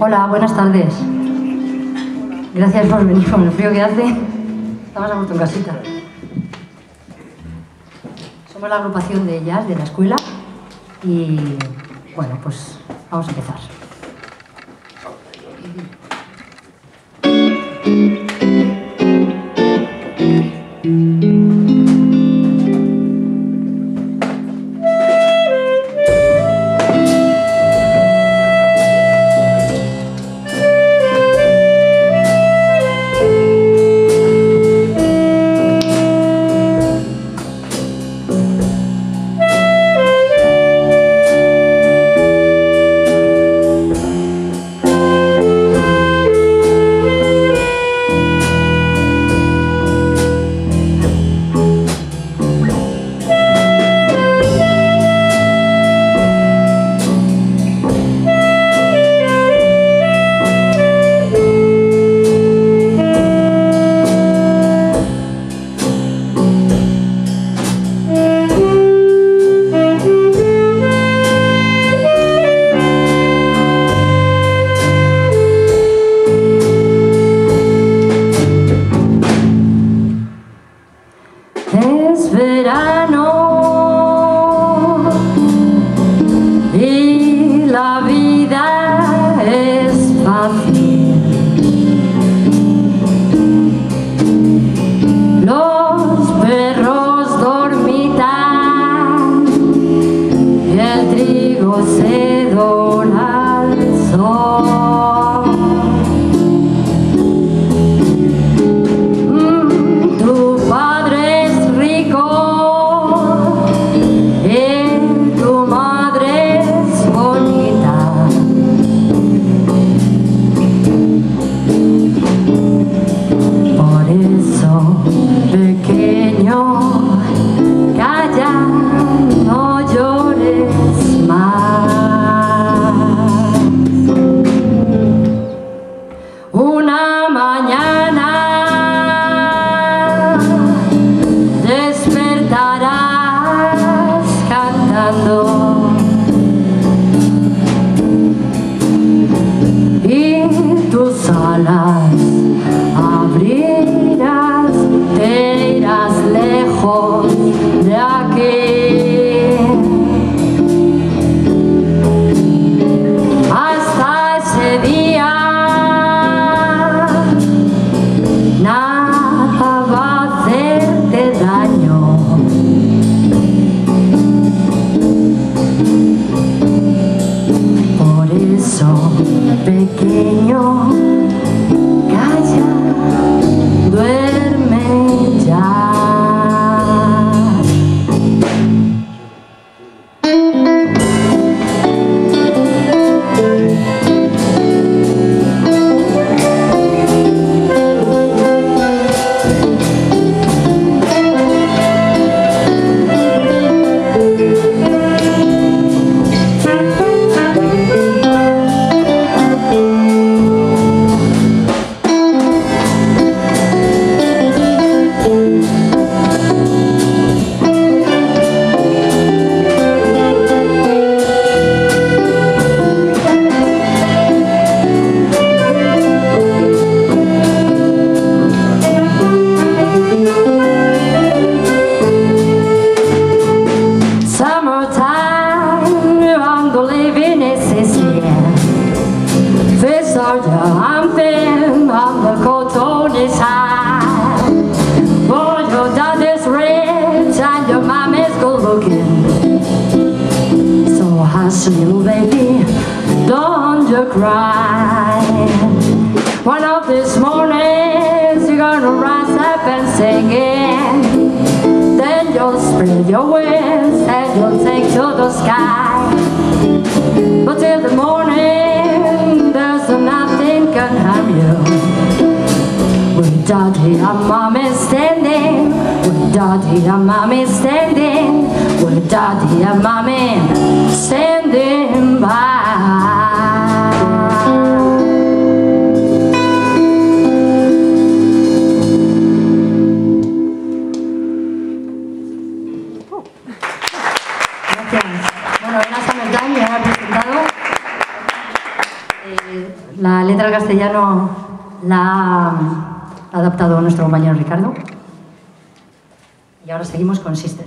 Hola, buenas tardes. Gracias por venir con el frío que hace. Estamos a gusto en casita. Somos la agrupación de jazz de la escuela y bueno, pues vamos a empezar. Hush little baby, don't you cry. One of these mornings you're gonna rise up and sing it. Then you'll spread your wings and you'll take to the sky. But till the morning, there's nothing can harm you. With daddy and mommy standing, with daddy and mommy standing, with daddy and mommy standing Eh, la letra al castellano la ha adaptado nuestro compañero Ricardo. Y ahora seguimos con Sister.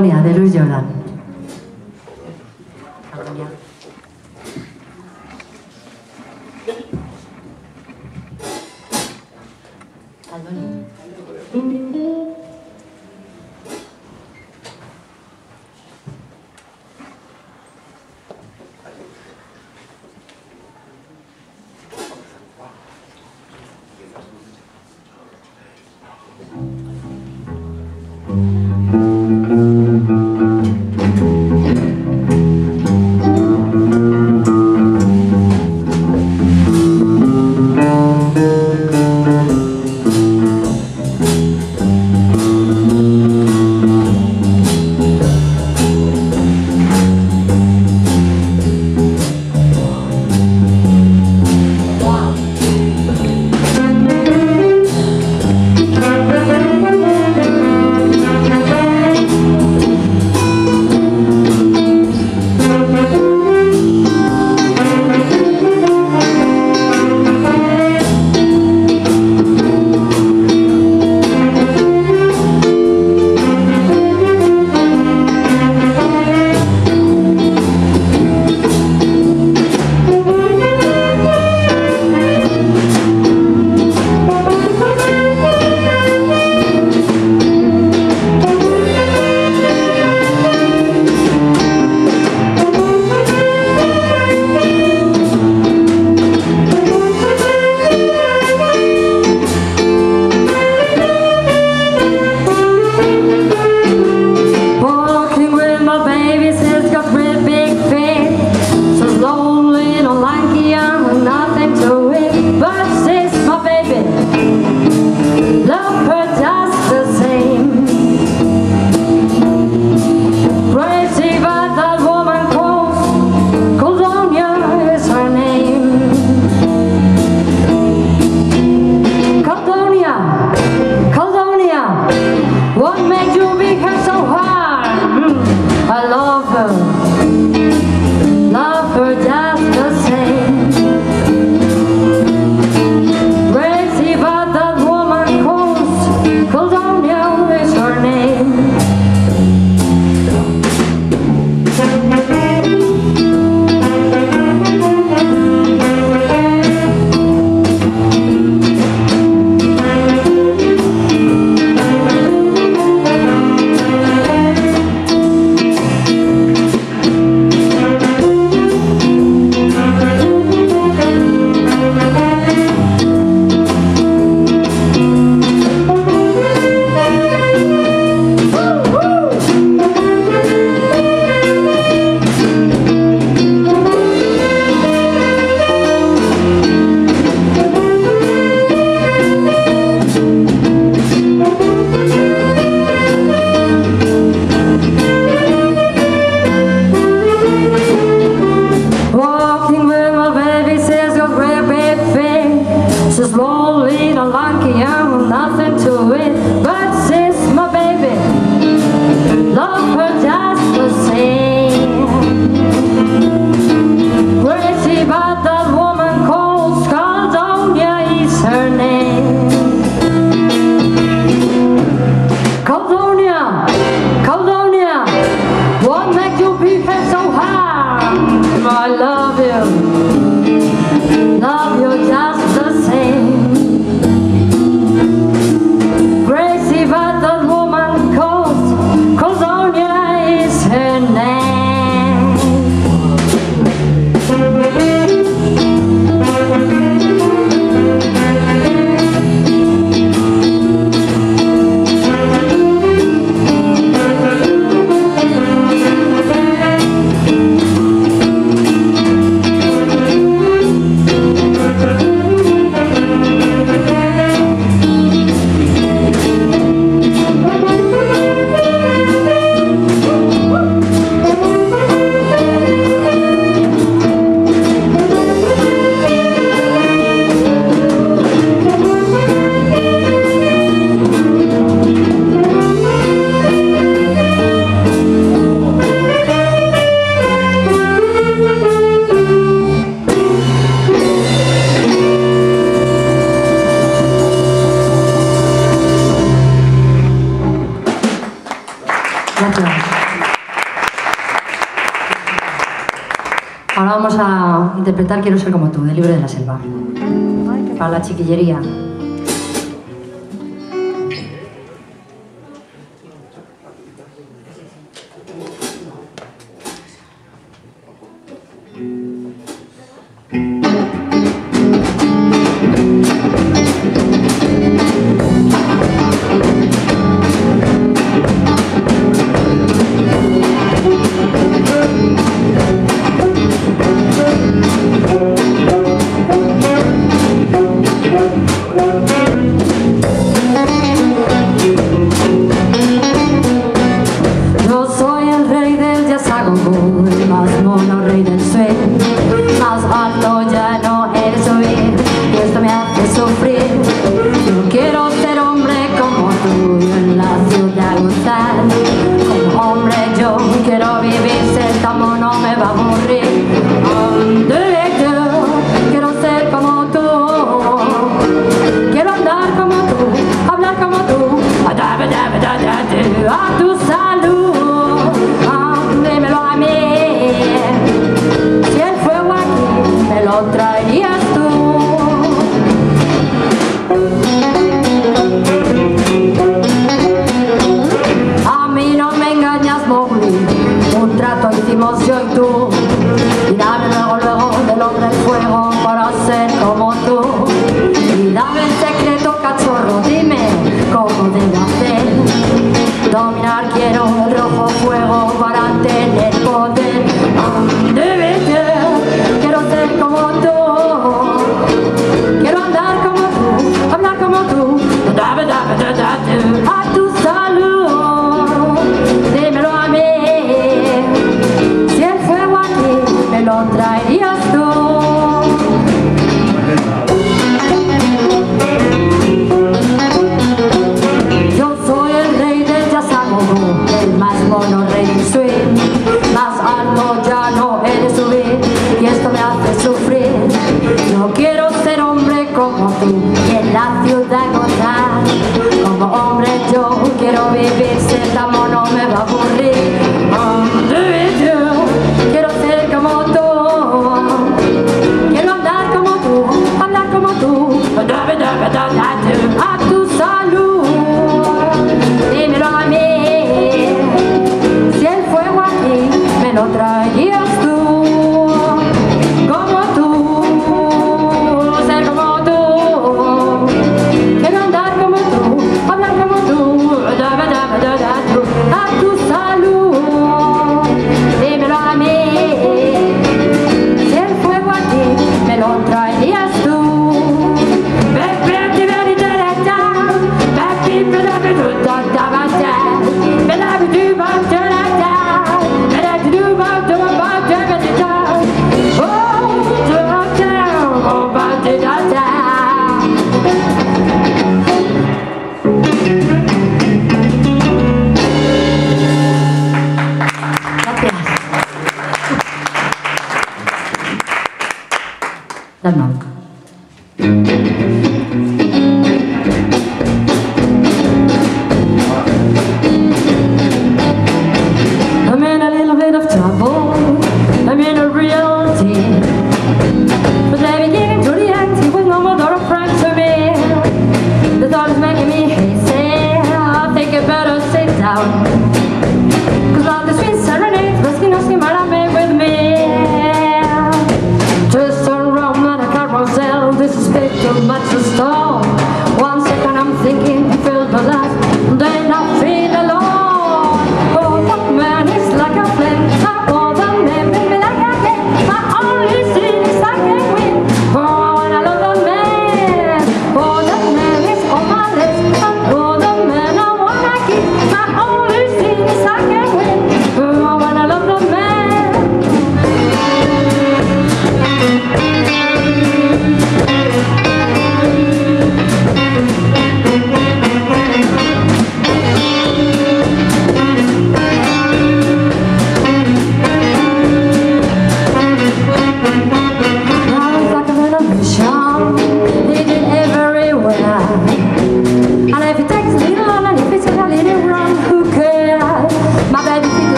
にアレルギー Ahora vamos a interpretar Quiero ser como tú, del libro de la selva. Para la chiquillería.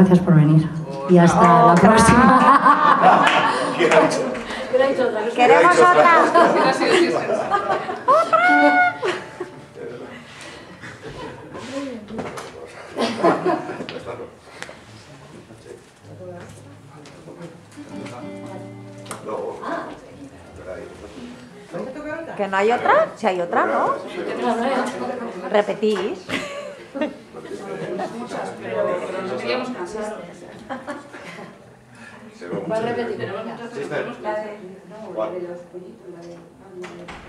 gracias por venir. Y hasta la oh, próxima. Queremos otra. ¿Que no hay otra? Si hay otra, ¿no? ¿Repetís? Se va mucho. ¿Cuál? La de los pollitos, la de... Ah,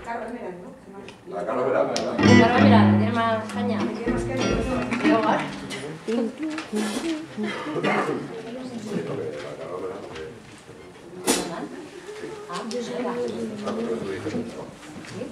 Carlos Verano, ¿no? La Carlos Verano, ¿verdad? Carlos Verano, mm. tiene más caña. Tiene más caña. Ah, yo soy la... ¿Sí?